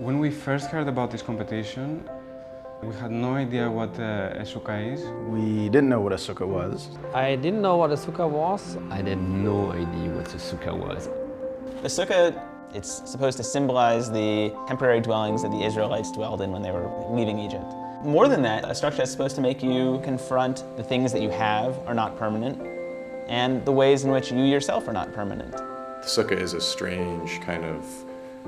When we first heard about this competition, we had no idea what uh, a sukkah is. We didn't know what a sukkah was. I didn't know what a sukkah was. I had no idea what a sukkah was. The sukkah, it's supposed to symbolize the temporary dwellings that the Israelites dwelled in when they were leaving Egypt. More than that, a structure is supposed to make you confront the things that you have are not permanent and the ways in which you yourself are not permanent. The sukkah is a strange kind of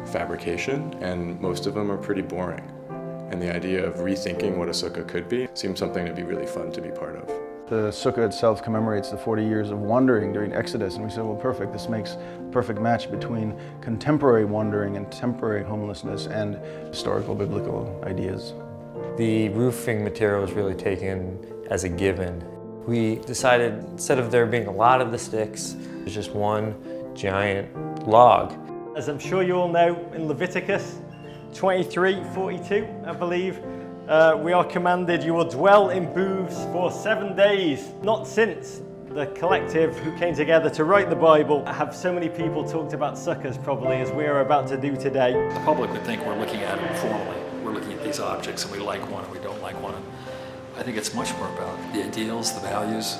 fabrication, and most of them are pretty boring. And the idea of rethinking what a sukkah could be seems something to be really fun to be part of. The sukkah itself commemorates the 40 years of wandering during Exodus, and we said, well, perfect, this makes a perfect match between contemporary wandering and temporary homelessness and historical biblical ideas. The roofing material was really taken as a given. We decided instead of there being a lot of the sticks, there's just one giant log. As I'm sure you all know, in Leviticus 23, 42, I believe, uh, we are commanded, you will dwell in booths for seven days. Not since the collective who came together to write the Bible have so many people talked about sukkahs probably as we are about to do today. The public would think we're looking at it formally. We're looking at these objects and we like one and we don't like one. I think it's much more about the ideals, the values,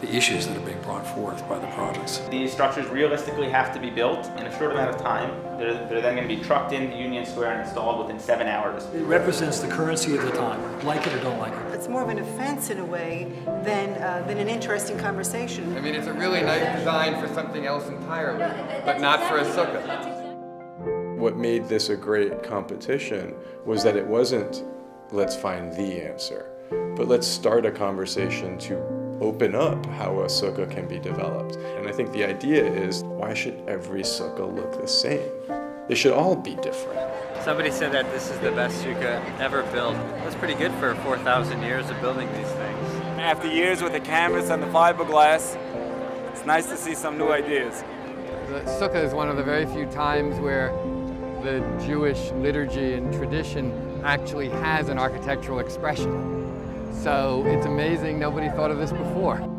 the issues that are being brought forth by the projects. These structures realistically have to be built in a short amount of time. They're, they're then going to be trucked into Union Square and installed within seven hours. It represents the currency of the time, like it or don't like it. It's more of an offense in a way than, uh, than an interesting conversation. I mean, it's a really nice design for something else entirely, but not for a sukkah. What made this a great competition was that it wasn't, let's find the answer, but let's start a conversation to open up how a sukkah can be developed. And I think the idea is, why should every sukkah look the same? They should all be different. Somebody said that this is the best sukkah ever built. That's pretty good for 4,000 years of building these things. After years with the canvas and the fiberglass, it's nice to see some new ideas. The sukkah is one of the very few times where the Jewish liturgy and tradition actually has an architectural expression. So it's amazing nobody thought of this before.